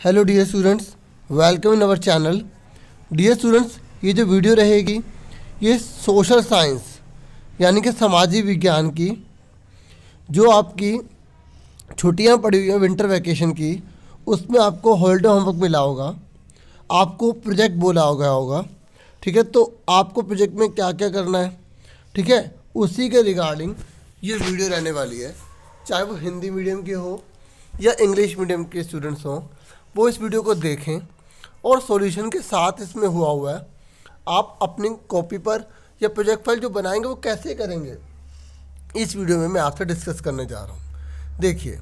Hello dear students welcome in our channel dear students ये जो video रहेगी, ये सोशल साइंस यानी कि सामाजिक विज्ञान की, जो आपकी छुट्टियाँ पड़ी हुई हैं विंटर वैकेशन की, उसमें आपको हॉलीडे होमवर्क मिला होगा, आपको प्रोजेक्ट बोला होगा होगा, ठीक है? तो आपको प्रोजेक्ट में क्या क्या करना है, ठीक है? उसी के रिगार्डिंग ये वीडियो रहने वाली है। चाहे वो हिंदी मीडियम के हो या इंग्लिश मीडियम के स्टूडेंट्स हों वो इस वीडियो को देखें और सॉल्यूशन के साथ इसमें हुआ हुआ है। आप अपनी कॉपी पर या प्रोजेक्ट फ़ाइल जो बनाएँगे वो कैसे करेंगे? इस वीडियो में मैं आपसे डिस्कस करने जा रहा हूँ। देखिए,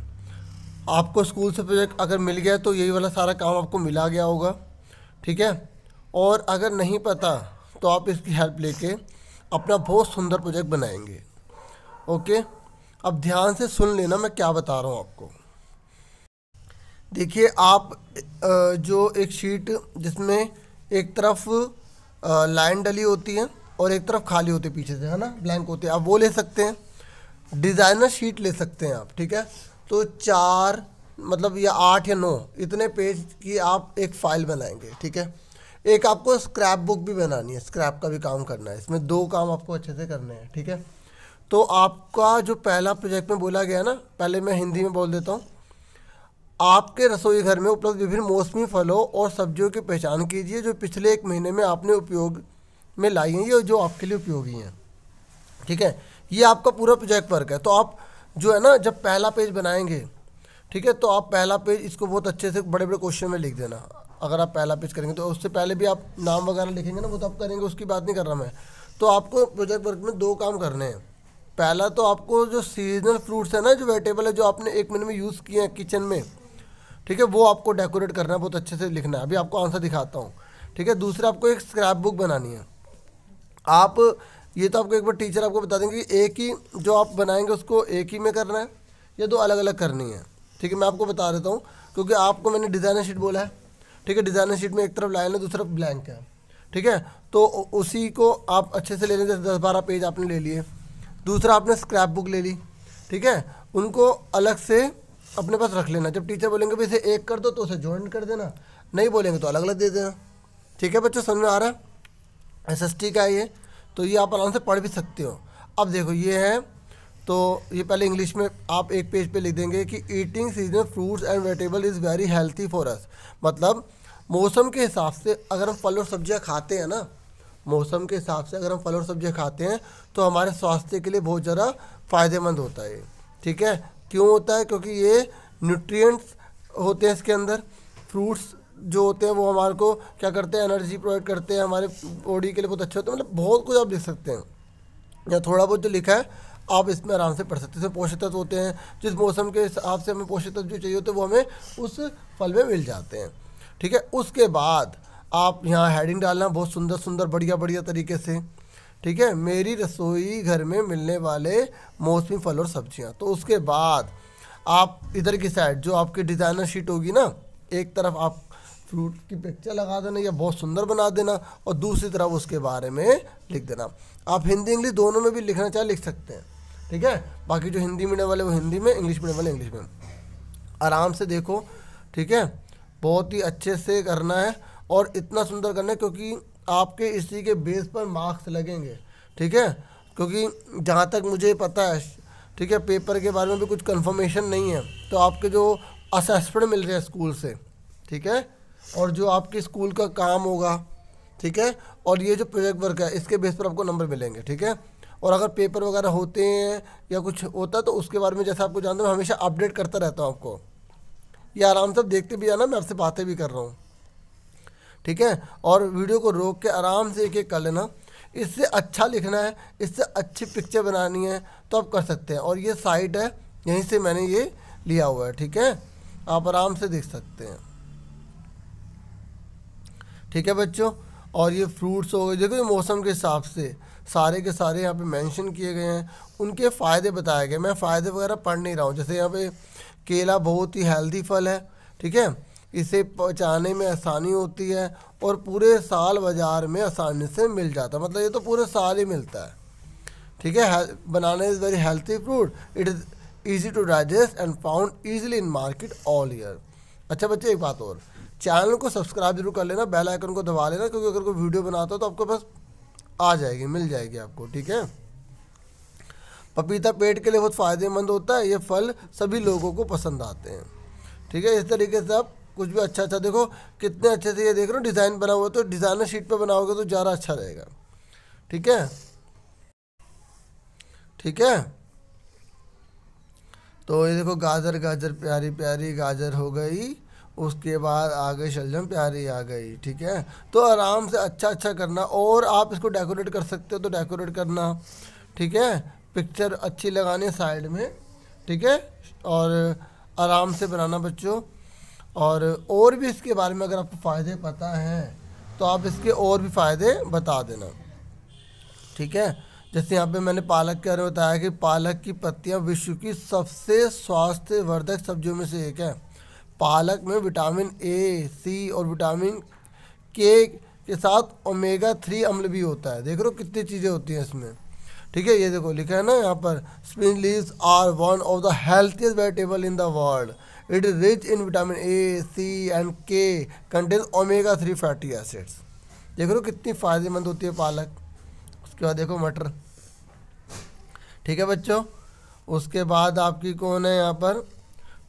आपको स्कूल से प्रोजेक्ट अगर मिल गया तो यही वाला सारा काम आपको मिला गया होगा, ठीक है? और अगर नहीं पता तो आप इसकी हेल्प लेके अपना बहुत सुंदर प्रोजेक्ट बनाएँगे, ओके? अब ध्यान से सुन लेना मैं क्या बता रहा हूँ आपको। देखिए, आप जो एक शीट जिसमें एक तरफ़ लाइन डली होती है और एक तरफ़ खाली होती है पीछे से, है ना? ब्लैंक होती है। आप वो ले सकते हैं। डिज़ाइनर शीट ले सकते हैं आप, ठीक है? तो चार मतलब या आठ या नौ, इतने पेज की आप एक फ़ाइल बनाएँगे, ठीक है? एक आपको स्क्रैप बुक भी बनानी है। स्क्रैप का भी काम करना है। इसमें दो काम आपको अच्छे से करने हैं, ठीक है? तो आपका जो पहला प्रोजेक्ट में बोला गया ना, पहले मैं हिंदी में बोल देता हूँ। आपके रसोई घर में उपलब्ध विभिन्न मौसमी फलों और सब्जियों की पहचान कीजिए जो पिछले एक महीने में आपने उपयोग में लाई हैं, ये जो आपके लिए उपयोगी हैं। ठीक है? ये आपका पूरा प्रोजेक्ट वर्क है। तो आप जो है ना, जब पहला पेज बनाएँगे, ठीक है तो आप पहला पेज इसको बहुत अच्छे से बड़े बड़े क्वेश्चन में लिख देना। अगर आप पहला पेज करेंगे तो उससे पहले भी आप नाम वगैरह लिखेंगे ना, वो तो आप करेंगे, उसकी बात नहीं कर रहा मैं। तो आपको प्रोजेक्ट वर्क में दो काम करने हैं। पहला तो आपको जो सीजनल फ्रूट्स है ना, जो वेजिटेबल है, जो आपने एक महीने में यूज़ किए हैं किचन में ठीक है, वो आपको डेकोरेट करना है, बहुत अच्छे से लिखना है। अभी आपको आंसर दिखाता हूँ। ठीक है, दूसरा आपको एक स्क्रैप बुक बनानी है। आप, ये तो आपको एक बार टीचर आपको बता देंगे कि एक ही जो आप बनाएँगे, उसको एक ही में करना है या दो अलग अलग करनी है। ठीक है, मैं आपको बता देता हूँ, क्योंकि आपको मैंने डिज़ाइनर शीट बोला है। ठीक है डिज़ाइनर शीट में एक तरफ़ लाइन है, दूसरी तरफ़ ब्लैंक है। ठीक है तो उसी को आप अच्छे से ले लें जैसे दस बारह पेज आपने ले लिए। दूसरा आपने स्क्रैप बुक ले ली। ठीक है, उनको अलग से अपने पास रख लेना। जब टीचर बोलेंगे, भाई इसे एक कर दो तो उसे ज्वाइन कर देना। नहीं बोलेंगे तो अलग अलग दे देना। ठीक है बच्चे, समझ में आ रहा है? एस एस टी का ये। तो ये आप आराम से पढ़ भी सकते हो। अब देखो, ये है तो ये पहले इंग्लिश में आप एक पेज पे लिख देंगे कि eating seasonal fruits and vegetable is very healthy for us मतलब मौसम के हिसाब से अगर हम फल और सब्ज़ियाँ खाते हैं ना, मौसम के हिसाब से अगर हम फल और सब्ज़ियाँ खाते हैं तो हमारे स्वास्थ्य के लिए बहुत ज़्यादा फ़ायदेमंद होता है ठीक है? क्यों होता है? क्योंकि ये न्यूट्रिएंट्स होते हैं इसके अंदर। फ्रूट्स जो होते हैं वो हमारे को क्या करते हैं? एनर्जी प्रोवाइड करते हैं। हमारे बॉडी के लिए बहुत अच्छे होते हैं। मतलब बहुत कुछ आप लिख सकते हैं। या थोड़ा बहुत जो लिखा है, आप इसमें आराम से पढ़ सकते हैं। इसमें पोषक तत्व होते हैं। जिस मौसम के हिसाब से हमें पोषक तत्व जो चाहिए होते हैं, वो हमें उस फल में मिल जाते हैं। ठीक है? उसके बाद आप यहाँ हेडिंग डालना बहुत सुंदर सुंदर बढ़िया बढ़िया तरीके से। ठीक है, मेरी रसोई घर में मिलने वाले मौसमी फल और सब्ज़ियाँ। तो उसके बाद आप इधर की साइड जो आपकी डिज़ाइनर शीट होगी ना, एक तरफ़ आप फ्रूट की पिक्चर लगा देना या बहुत सुंदर बना देना और दूसरी तरफ़ उसके बारे में लिख देना। आप हिंदी इंग्लिश दोनों में भी लिखना चाहे लिख सकते हैं, ठीक है? बाकी जो हिंदी मीडियम वाले, वो हिंदी में, इंग्लिश मीडियम वाले, इंग्लिश में। आराम से देखो, ठीक है? बहुत ही अच्छे से करना है और इतना सुंदर करना है क्योंकि आपके इसी के बेस पर मार्क्स लगेंगे, ठीक है? क्योंकि जहाँ तक मुझे पता है, ठीक है, पेपर के बारे में भी कुछ कंफर्मेशन नहीं है तो आपके जो असेसमेंट मिल रहे हैं स्कूल से, ठीक है? और जो आपके स्कूल का काम होगा, ठीक है? और ये जो प्रोजेक्ट वर्क है, इसके बेस पर आपको नंबर मिलेंगे, ठीक है? और अगर पेपर वगैरह होते हैं या कुछ होता है तो उसके बारे में जैसे आपको जानते हो, हमेशा अपडेट करता रहता हूँ आपको। ये आराम से देखते भी जाना मैं आपसे बातें भी कर रहा हूँ। ठीक है? और वीडियो को रोक के आराम से एक एक कर लेना। इससे अच्छा लिखना है, इससे अच्छी पिक्चर बनानी है तो आप कर सकते हैं। और ये साइट है, यहीं से मैंने ये लिया हुआ है, ठीक है? आप आराम से देख सकते हैं। ठीक है बच्चों? और ये फ्रूट्स हो गए, देखो ये मौसम के हिसाब से। सारे के सारे यहाँ पे मेंशन किए गए हैं। उनके फ़ायदे बताए गए। मैं फ़ायदे वगैरह पढ़ नहीं रहा हूँ। जैसे यहाँ पे केला बहुत ही हेल्दी फल है, ठीक है? इसे पहुँचाने में आसानी होती है और पूरे साल बाज़ार में आसानी से मिल जाता है। मतलब ये तो पूरे साल ही मिलता है। ठीक है? Banana is very healthy fruit it is easy to digest and found easily in market all year अच्छा बच्चे, एक बात और। चैनल को सब्सक्राइब ज़रूर कर लेना। बेल आइकन को दबा लेना, क्योंकि अगर कोई वीडियो बनाता हो तो आपको बस आ जाएगी, मिल जाएगी आपको। ठीक है? पपीता पेट के लिए बहुत फ़ायदेमंद होता है। ये फल सभी लोगों को पसंद आते हैं। ठीक है? इस तरीके से आप कुछ भी अच्छा अच्छा देखो, कितने अच्छे से ये देख रहे हो डिज़ाइन बना हुआ तो डिज़ाइनर शीट पे बनाओगे तो ज़्यादा अच्छा रहेगा। ठीक है? ठीक है? तो ये देखो, गाजर गाजर, प्यारी प्यारी गाजर हो गई। उसके बाद आ गई शलजम प्यारी आ गई, ठीक है? तो आराम से अच्छा अच्छा करना, और आप इसको डेकोरेट कर सकते हो तो डेकोरेट करना, ठीक है? पिक्चर अच्छी लगानी साइड में, ठीक है? और आराम से बनाना बच्चों और और भी इसके बारे में अगर आपको फ़ायदे पता हैं तो आप इसके और भी फ़ायदे बता देना। ठीक है? जैसे यहाँ पे मैंने पालक के बारे में बताया कि पालक की पत्तियाँ विश्व की सबसे स्वास्थ्यवर्धक सब्जियों में से एक है। पालक में विटामिन ए सी और विटामिन के के साथ ओमेगा थ्री अम्ल भी होता है। देख रहे हो कितनी चीज़ें होती हैं इसमें। ठीक है? ये देखो, लिखा है ना यहाँ पर spinach leaves are one of the healthiest vegetable in the world it is rich in vitamin A C and K contain omega three fatty acids देख रहे हो कितनी फ़ायदेमंद होती है पालक। उसके बाद देखो मटर। ठीक है बच्चों? उसके बाद आपकी कौन है यहाँ पर?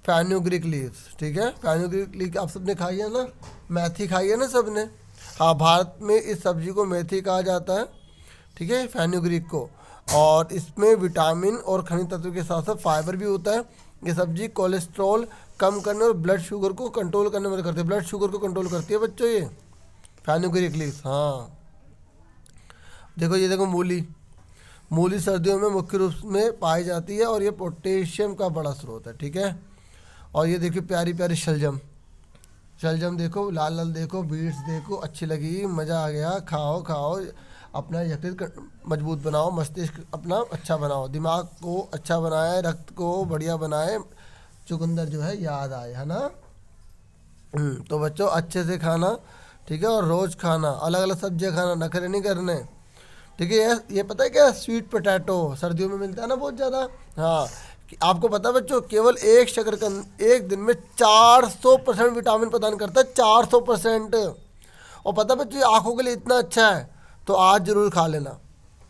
फैन्यूग्रिक लीव्स ठीक है? फैन्यूग्रिक लीव आप सबने खाई है ना? मेथी खाई है ना सबने? हाँ भारत में इस सब्ज़ी को मेथी कहा जाता है। ठीक है? फैन्यूग्रिक को। और इसमें विटामिन और खनिज तत्व के साथ साथ फाइबर भी होता है। ये सब्ज़ी कोलेस्ट्रॉल कम करने और ब्लड शुगर को कंट्रोल करने में करती है। ब्लड शुगर को कंट्रोल करती है बच्चों ये। फैनुग्रिक लीव्स हाँ। देखो, ये देखो मूली। मूली सर्दियों में मुख्य रूप में पाई जाती है और ये पोटेशियम का बड़ा स्रोत है, ठीक है? और ये देखिए प्यारी प्यारी शलजम। शलजम देखो, लाल लाल देखो, बीट्स देखो, अच्छी लगी, मज़ा आ गया। खाओ खाओ। अपना यकृत मज़बूत बनाओ मस्तिष्क अपना अच्छा बनाओ दिमाग को अच्छा बनाए रक्त को बढ़िया बनाए चुकंदर जो है याद आए है ना? हम्म, तो बच्चों अच्छे से खाना ठीक है और रोज़ खाना अलग अलग सब्ज़ियाँ खाना नखरे नहीं करने। ठीक है ये पता है क्या? स्वीट पोटैटो सर्दियों में मिलता है ना बहुत ज़्यादा? हाँ आपको पता है बच्चों केवल एक शकरकंद एक दिन में 400 परसेंट विटामिन प्रदान करता है 400 परसेंट। और पता है बच्चों आँखों के लिए इतना अच्छा है। तो आज ज़रूर खा लेना,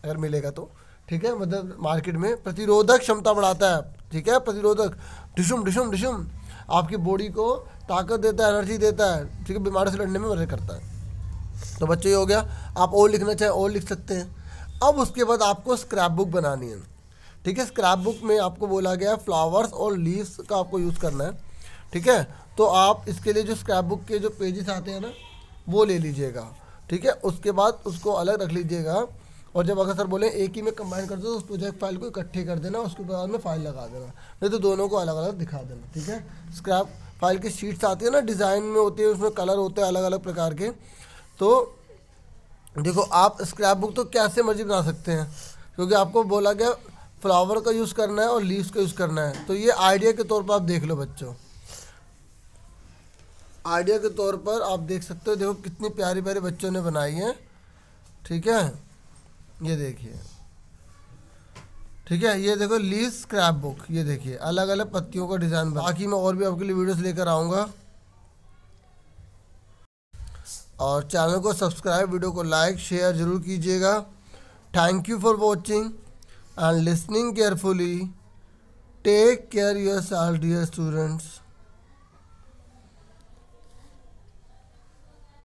अगर मिलेगा तो। ठीक है? मतलब मार्केट में प्रतिरोधक क्षमता बढ़ाता है। ठीक है? प्रतिरोधक। डिशुम डिशुम डिशुम। आपकी बॉडी को ताकत देता है, एनर्जी देता है। ठीक है? बीमारी से लड़ने में मदद करता है। तो बच्चे, ये हो गया। आप और लिखना चाहें और लिख सकते हैं। अब उसके बाद आपको स्क्रैप बुक बनानी है। ठीक है? स्क्रैप बुक में आपको बोला गया है फ्लावर्स और लीव्स का आपको यूज़ करना है। ठीक है? तो आप इसके लिए जो स्क्रैप बुक के जो पेजेस आते हैं ना, वो ले लीजिएगा। ठीक है? उसके बाद उसको अलग रख लीजिएगा। और जब अगर सर बोले एक ही में कंबाइन कर दो तो उस प्रोजेक्ट फ़ाइल को इकट्ठे कर देना, उसके बाद में फ़ाइल लगा देना। नहीं तो दोनों को अलग अलग दिखा देना, ठीक है? स्क्रैप फ़ाइल की शीट्स आती है ना डिज़ाइन में होती है, उसमें कलर होते हैं अलग अलग प्रकार के। तो देखो, आप स्क्रैप बुक तो कैसे मर्ज़ी बना सकते हैं, क्योंकि आपको बोला गया फ्लावर का यूज़ करना है और लीव्स का यूज़ करना है। तो ये आइडिया के तौर पर आप देख लो बच्चों। आइडिया के तौर पर आप देख सकते हो, देखो कितनी प्यारी प्यारी बच्चों ने बनाई है। ठीक है? ये देखिए। ठीक है, ये देखो लीज स्क्रैप बुक ये देखिए। अलग अलग पत्तियों का डिज़ाइन बाकी मैं और भी आपके लिए वीडियोस लेकर आऊँगा। और चैनल को सब्सक्राइब, वीडियो को लाइक, शेयर ज़रूर कीजिएगा। Thank you for watching and listening carefully take care yourself dear students